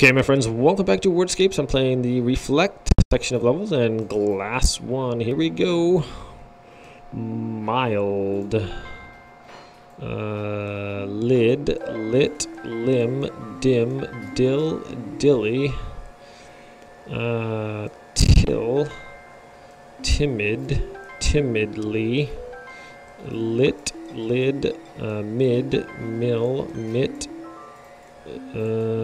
Okay, my friends, welcome back to Wordscapes. I'm playing the Reflect section of levels and Glass 1. Here we go. Mild. Uh, lid, lit, limb, dim, dill, dilly. Uh, till, timid, timidly. Lit, lid, uh, mid, mill, mit. Uh,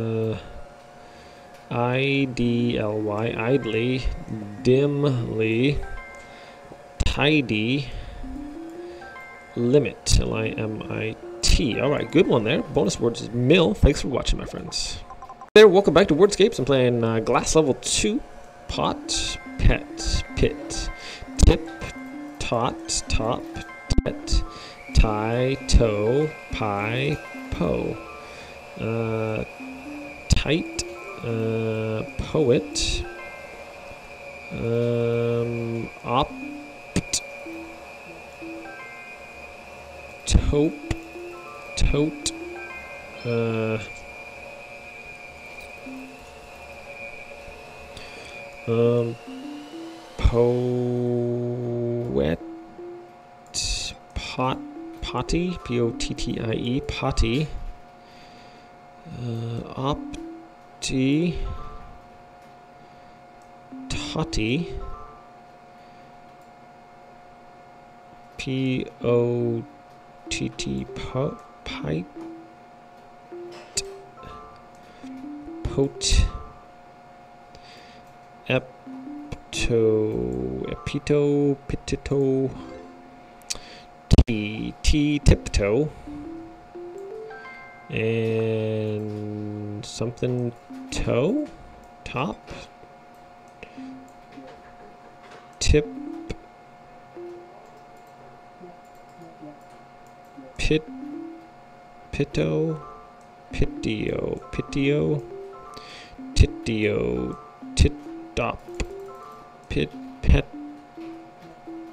I-D-L-Y, idly, dimly, tidy, limit, L-I-M-I-T. All right, good one there. Bonus words is mill. Thanks for watching, my friends. There, welcome back to Wordscapes. I'm playing uh, Glass Level 2, Pot, Pet, Pit, Tip, Tot, Top, Tet, Tie, Toe, Pie, Po. Uh, tight, uh, poet, um, opt, taupe, tote, uh, um, poet, pot, potty, P-O-T-T-I-E, potty, uh, opt, T Totty P O T T pipe. Pot epto epito pitito. T t tiptoe and something toe? Top? Tip? Pit? Pito pitio? Pitio? Titio? Titop pit? Pet?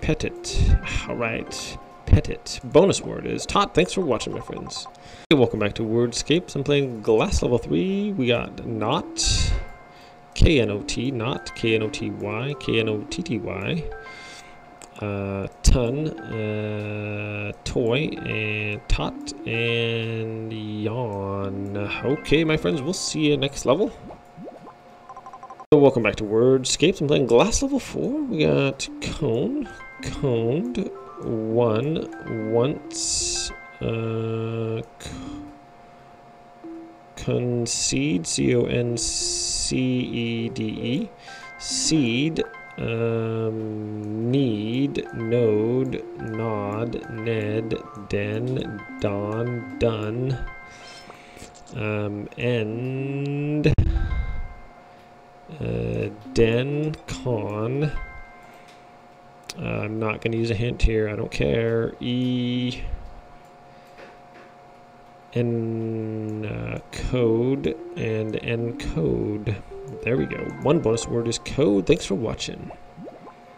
Petit all right petit bonus word is tot thanks for watching my friends Hey, welcome back to Wordscapes. I'm playing Glass Level 3. We got Knot, K-N-O-T, Knot, K-N-O-T-Y, K-N-O-T-T-Y, uh, Ton, uh, Toy, and Tot, and Yawn. Okay, my friends, we'll see you next level. So welcome back to Wordscapes. I'm playing Glass Level 4. We got Cone, Coned, One, Once, uh, concede, C-O-N-C-E-D-E, seed, um, need, node, nod, ned, den, don, done, um, end, uh, den, con, I'm not going to use a hint here, I don't care, E, encode and encode. There we go. One bonus word is code. Thanks for watching.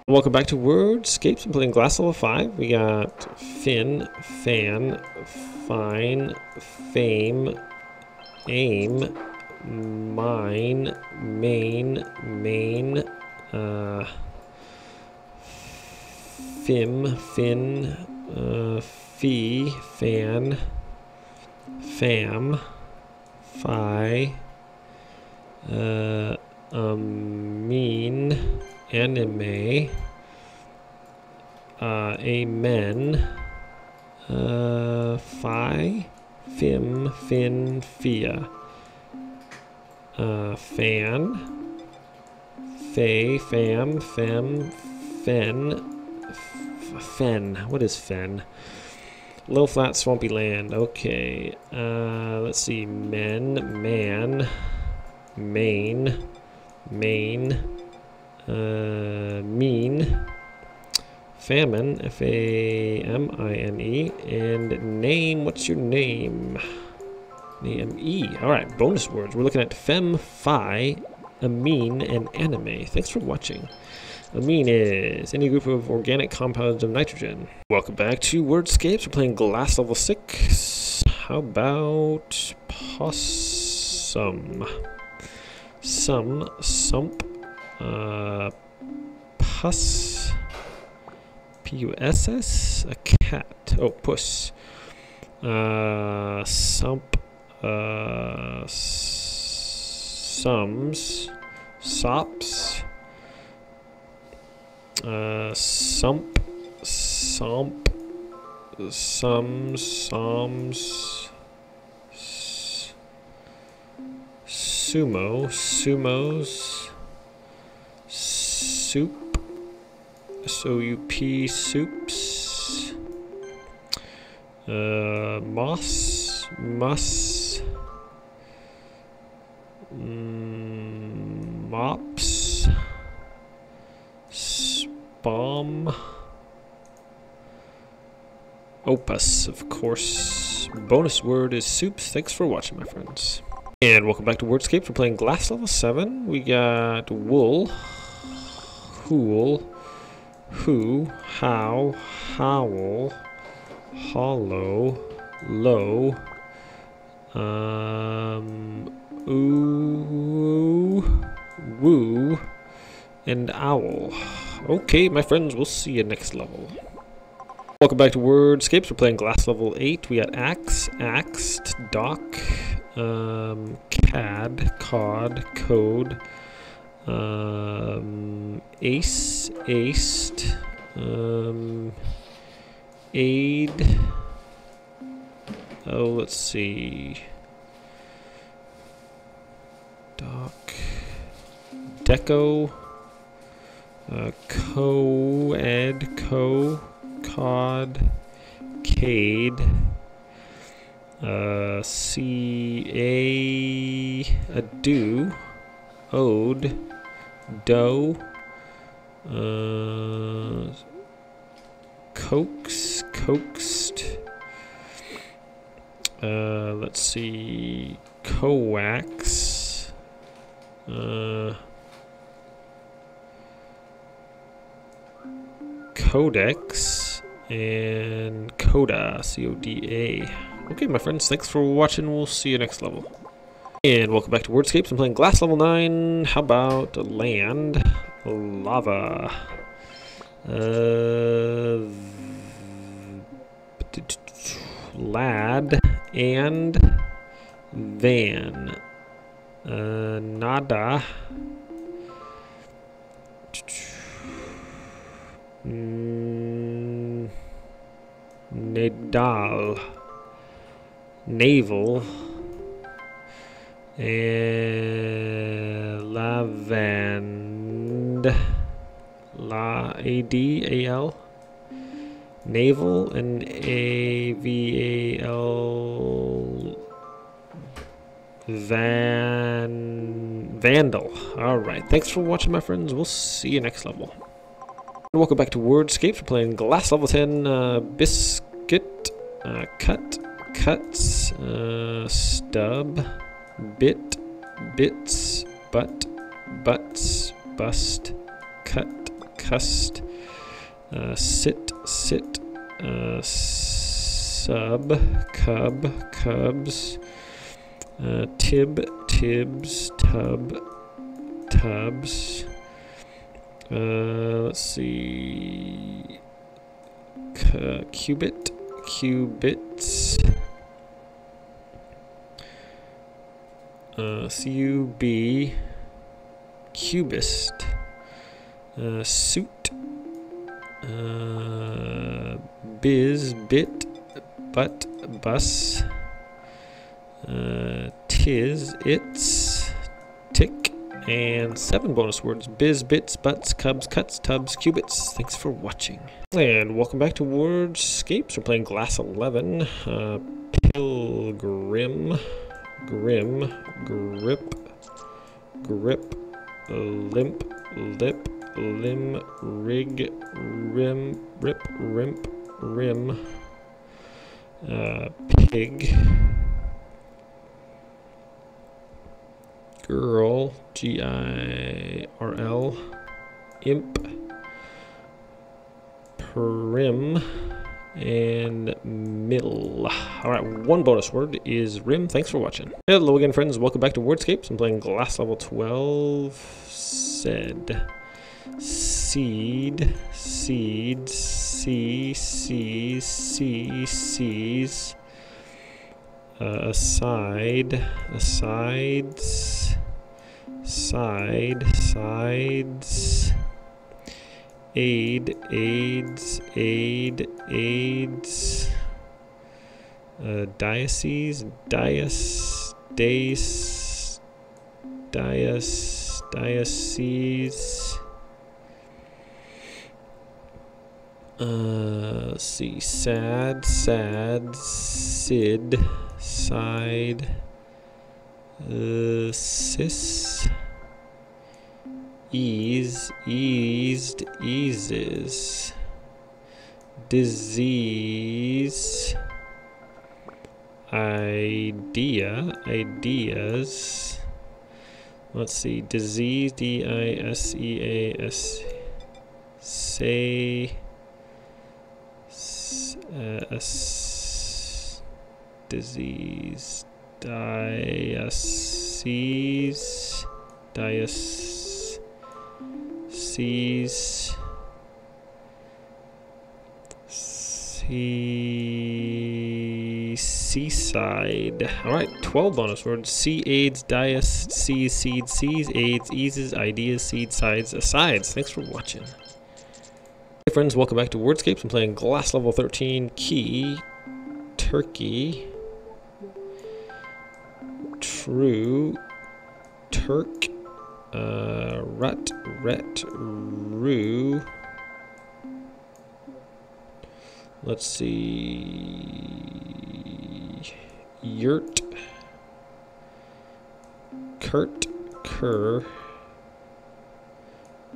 Welcome back to Wordscapes. I'm playing Glass Level 5. We got Fin, Fan, Fine, Fame, Aim, Mine, Main, Main, uh, Fim, Fin, uh, Fee, Fan, fam, fi, uh, um, mean, anime, uh, amen, uh, fi, fim, fin, fia, uh, fan, fe, fam, fem, fen, fen, what is fen? Low flat swampy land. Okay. Uh, let's see. Men, man, main, main, uh, mean, famine, F A M I N E, and name. What's your name? Name E. All right. Bonus words. We're looking at fem, fi, amine, and anime. Thanks for watching. Amine is any group of organic compounds of nitrogen. Welcome back to Wordscapes. We're playing Glass Level 6. How about Possum? some, sump, uh, pus, P-U-S-S, a cat, oh, puss, uh, sump, uh, sums, sops, uh, sump, sump, sums, psalms, sumo, sumos, soup, S-O-U-P, soups, uh, moss, muss, mm, opus, of course. Bonus word is soups. Thanks for watching, my friends. And welcome back to Wordscape. We're playing Glass Level 7. We got wool, hool, who, how, howl, hollow, low, um, ooh, woo, and owl. Okay, my friends, we'll see you next level. Welcome back to Wordscapes. We're playing Glass Level 8. We got Axe, Axed, Dock, um, CAD, COD, Code, um, Ace, Aced, um, Aid. Oh, let's see. Doc, Deco, uh, Co-Ed, Co, Cod, Cade, uh, C A a do, ode, dough, uh, coax, coaxed. Uh, let's see, coax. Uh, codex and coda, C O D A. Okay, my friends, thanks for watching. We'll see you next level. And welcome back to Wordscapes. I'm playing Glass Level 9. How about land? Lava. Uh, lad and van. Uh, nada. Mm, Nadal. Naval. And Lavand. La A D A L. Naval and A V A L. Van. Vandal. Alright, thanks for watching, my friends. We'll see you next level. Welcome back to Wordscape. We're playing Glass Level 10 uh, Biscuit. Uh, cut. Cuts. Uh, stub. Bit. Bits. Butt. Butts. Bust. Cut. Cust. Uh, sit. Sit. Uh, sub. Cub. Cubs. Uh, tib. Tibs. Tub. Tubs. Uh, let's see. Cubit, cubits. Uh, C-U-B, cubist. Uh, suit. Uh, biz, bit, but, bus. Uh, tis, it's, and seven bonus words. Biz bits butts cubs cuts tubs cubits. Thanks for watching. And welcome back to wordscapes we're playing glass 11 uh, pilgrim. Grim. Grip. Grip. Limp. Lip. Limb rig. Rim. Rip. Rimp. Rim. Uh, pig girl, G I R L, imp, prim, and mill. All right, one bonus word is rim. Thanks for watching. Hello again, friends. Welcome back to Wordscapes. I'm playing Glass Level 12. Said. Seed. Seeds. See. Sees. See. Sees. Uh, aside. Asides. Side. Sides aid, aids, aid, aids, uh, diocese, dias, dace, dias, diocese. Uh, see, sad, sad, sid, side, uh, cis ease, eased, eases, disease, idea, ideas. Let's see, disease, D I S E A S, say, uh, disease, diocese, diocese seas sea seaside. All right 12 bonus words sea aids dias seas seed seas aids eases ideas seed sides asides. Thanks for watching. Hey friends. Welcome back to wordscapes. I'm playing glass level 13 key turkey. True. Turk uh, rut, ret, rue. Let's see. Yurt. Kurt, cur.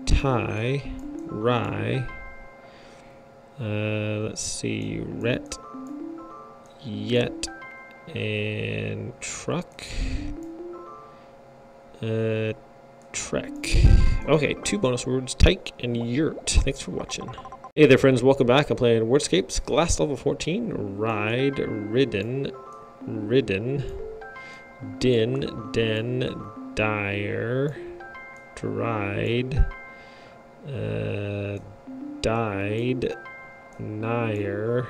Tie, rye. Uh, let's see. Ret, yet, and truck. Uh, Trek. Okay, two bonus words, Tyke and Yurt. Thanks for watching. Hey there friends, welcome back. I'm playing Wordscapes, Glass Level 14, Ride, Ridden, Ridden, Din, Den, Dire, Dried, uh, Died, Nire,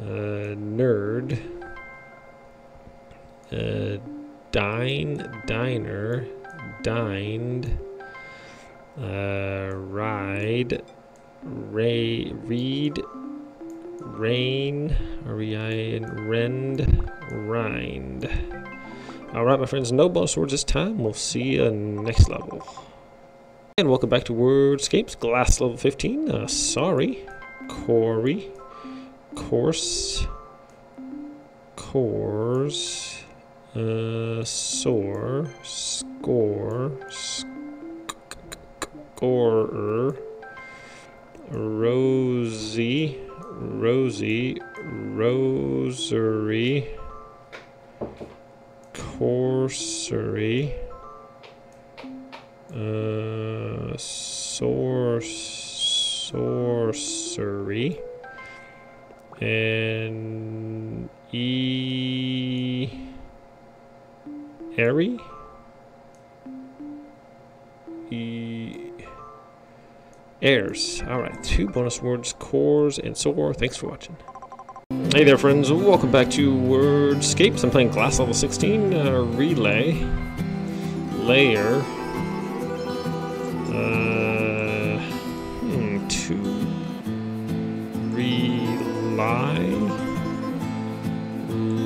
uh, Nerd, uh, dine, diner, dined, uh, ride, ray, read, rain, R-E-I-N, rend, rind. Alright, my friends, no bonus words this time. We'll see you next level. And welcome back to Wordscapes, Glass level 15. Uh, sorry, Corey, course, cores, uh, soar, score, scorer, rosy, rosy, rosary, corsory, uh, sor, sorcery, and e airy. E airs. Alright, two bonus words, cores and soar. Thanks for watching. Hey there friends, welcome back to Wordscapes. I'm playing Glass Level 16, uh, Relay, Layer, uh, hmm, two, Rely,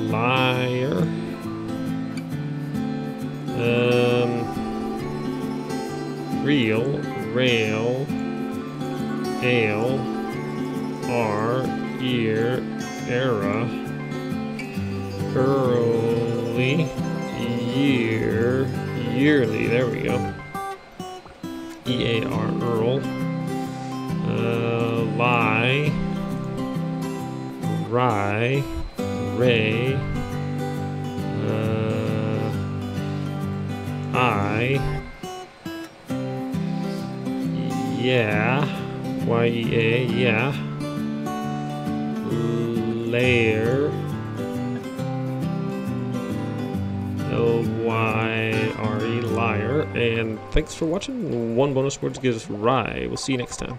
Liar, real, rail, ale, r, ear, era, early, year, yearly, there we go. E-A-R, Earl, uh, lie, rye, ray, I. Yeah. Y-E-A, yeah. Layer. L Y R E liar. And thanks for watching. One bonus word gives Rye. We'll see you next time.